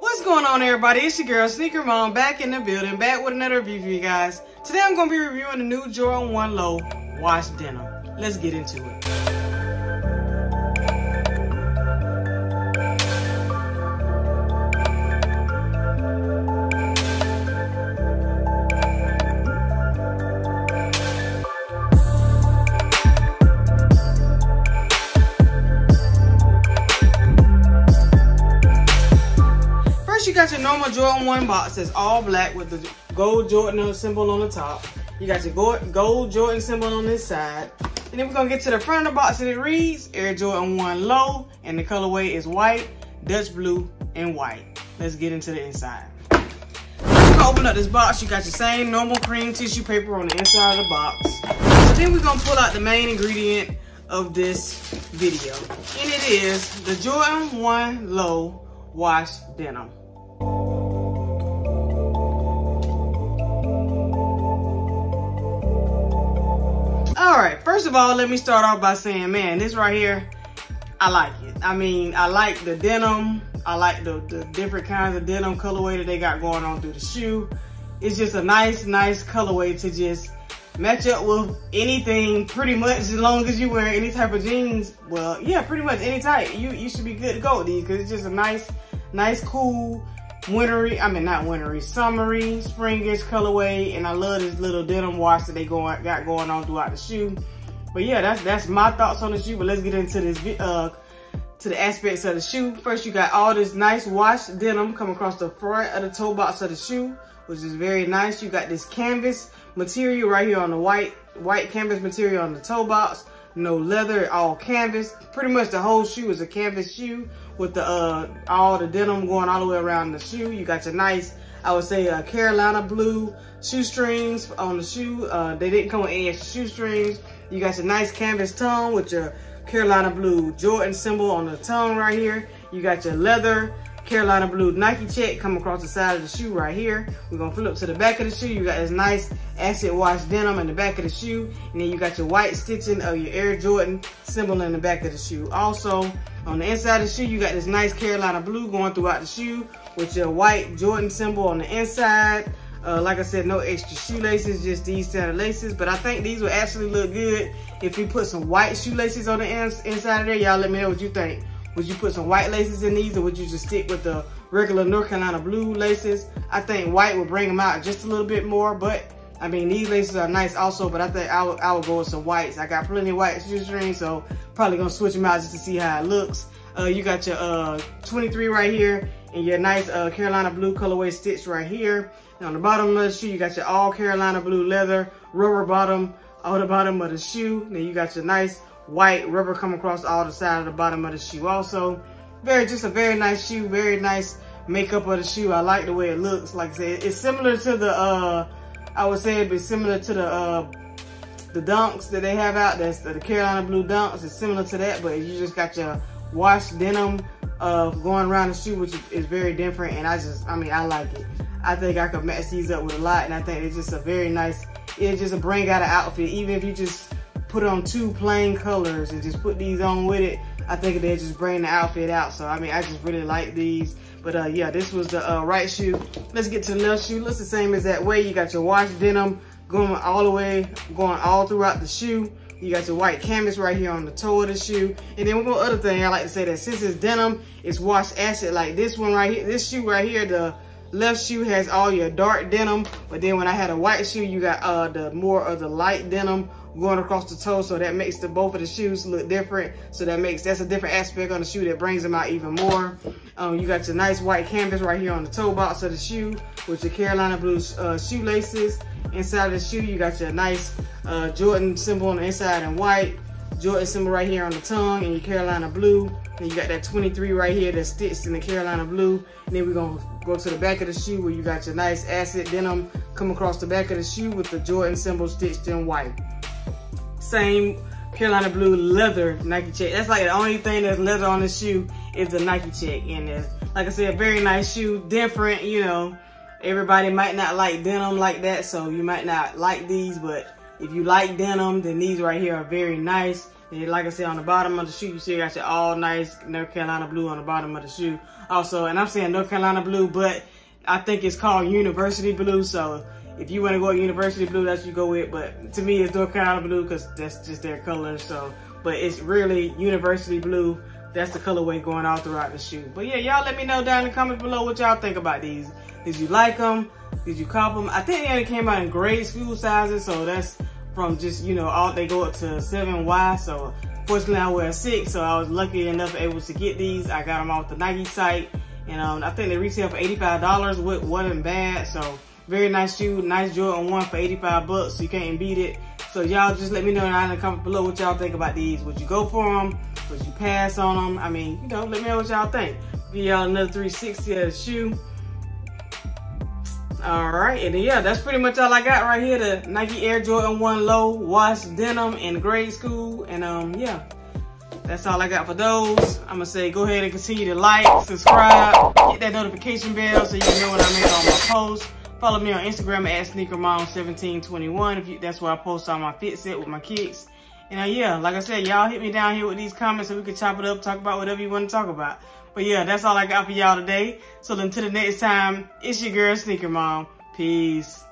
What's going on everybody? It's your girl Sneaker Mom back in the building, back with another review for you guys. Today I'm going to be reviewing the new Jordan 1 Low Wash Denim. Let's get into it. Got your normal Jordan 1 box that's all black with the gold Jordan symbol on the top. You got your gold Jordan symbol on this side. And then we're gonna get to the front of the box and it reads Air Jordan 1 Low and the colorway is white, Dutch blue, and white. Let's get into the inside. open up this box, you got your same normal cream tissue paper on the inside of the box. So then we're gonna pull out the main ingredient of this video. And it is the Jordan 1 Low Wash Denim. Right, first of all, let me start off by saying, man, this right here, I like it. I mean, I like the denim. I like the, the different kinds of denim colorway that they got going on through the shoe. It's just a nice, nice colorway to just match up with anything pretty much as long as you wear any type of jeans. Well, yeah, pretty much any type. You, you should be good to go with these because it's just a nice, nice, cool, wintery, I mean not wintery, summery, springish colorway, and I love this little denim wash that they going got going on throughout the shoe. But yeah, that's that's my thoughts on the shoe. But let's get into this uh to the aspects of the shoe. First, you got all this nice wash denim come across the front of the toe box of the shoe, which is very nice. You got this canvas material right here on the white white canvas material on the toe box no leather, all canvas. Pretty much the whole shoe is a canvas shoe with the uh, all the denim going all the way around the shoe. You got your nice, I would say, uh, Carolina blue shoestrings on the shoe. Uh, they didn't come with any shoestrings. You got your nice canvas tongue with your Carolina blue Jordan symbol on the tongue right here. You got your leather Carolina blue Nike check come across the side of the shoe right here. We're gonna flip to the back of the shoe. You got this nice acid wash denim in the back of the shoe. And then you got your white stitching of your Air Jordan symbol in the back of the shoe. Also, on the inside of the shoe, you got this nice Carolina blue going throughout the shoe with your white Jordan symbol on the inside. Uh, like I said, no extra shoelaces, just these standard laces. But I think these will actually look good if you put some white shoelaces on the ins inside of there. Y'all let me know what you think. Would you put some white laces in these or would you just stick with the regular North Carolina blue laces? I think white would bring them out just a little bit more, but I mean, these laces are nice also, but I think I would, I would go with some whites. I got plenty of white shoestrings, so probably gonna switch them out just to see how it looks. Uh, you got your uh, 23 right here and your nice uh, Carolina blue colorway stitch right here. And on the bottom of the shoe, you got your all Carolina blue leather rubber bottom on the bottom of the shoe. Then you got your nice white rubber come across all the side of the bottom of the shoe also. Very, just a very nice shoe, very nice makeup of the shoe. I like the way it looks. Like I said, it's similar to the, uh, I would say it'd be similar to the, uh, the dunks that they have out. That's the Carolina Blue dunks. It's similar to that, but you just got your washed denim uh, going around the shoe, which is very different. And I just, I mean, I like it. I think I could match these up with a lot. And I think it's just a very nice, it's just a bring out an outfit. Even if you just put on two plain colors and just put these on with it, I think they just bring the outfit out. So, I mean, I just really like these. But uh, yeah, this was the uh, right shoe. Let's get to the left shoe. Looks the same as that way. You got your wash denim going all the way, going all throughout the shoe. You got your white canvas right here on the toe of the shoe. And then one other thing I like to say that since it's denim, it's washed acid like this one right here. This shoe right here, the left shoe has all your dark denim. But then when I had a white shoe, you got uh, the more of the light denim going across the toe so that makes the both of the shoes look different. So that makes that's a different aspect on the shoe that brings them out even more. Um, you got your nice white canvas right here on the toe box of the shoe with your carolina blue uh, shoelaces. Inside of the shoe you got your nice uh, jordan symbol on the inside in white jordan symbol right here on the tongue and your carolina blue and you got that 23 right here that's stitched in the Carolina blue. And then we're gonna go to the back of the shoe where you got your nice acid denim come across the back of the shoe with the Jordan symbol stitched in white same Carolina blue leather Nike check. That's like the only thing that's leather on the shoe is the Nike check. And uh, like I said, very nice shoe, different, you know. Everybody might not like denim like that, so you might not like these, but if you like denim, then these right here are very nice. And like I said, on the bottom of the shoe, you see I your all nice North Carolina blue on the bottom of the shoe. Also, and I'm saying North Carolina blue, but I think it's called University blue. So if you want to go University blue, that's you go with. But to me, it's North Carolina blue because that's just their color. So, but it's really University blue. That's the colorway going all throughout the shoe. But yeah, y'all let me know down in the comments below what y'all think about these. Did you like them? Did you cop them? I think they only came out in grade school sizes. So that's from just, you know, all they go up to 7Y. So fortunately I wear six. So I was lucky enough able to get these. I got them off the Nike site. And um, I think they retail for $85, which wasn't bad. So very nice shoe, nice Jordan 1 for 85 bucks. You can't beat it. So y'all just let me know in the comment below what y'all think about these. Would you go for them? Would you pass on them? I mean, you know, let me know what y'all think. Give y'all another 360 of the shoe. All right, and yeah, that's pretty much all I got right here. The Nike Air Jordan 1 Low Wash Denim in grade school. And um, yeah, that's all I got for those. I'm gonna say go ahead and continue to like, subscribe, hit that notification bell so you know when I make all my posts. Follow me on Instagram at sneakermom1721 if you, that's where I post all my fit set with my kicks. And uh, yeah, like I said, y'all hit me down here with these comments so we can chop it up, talk about whatever you want to talk about. But yeah, that's all I got for y'all today. So until the next time, it's your girl Sneaker Mom. Peace.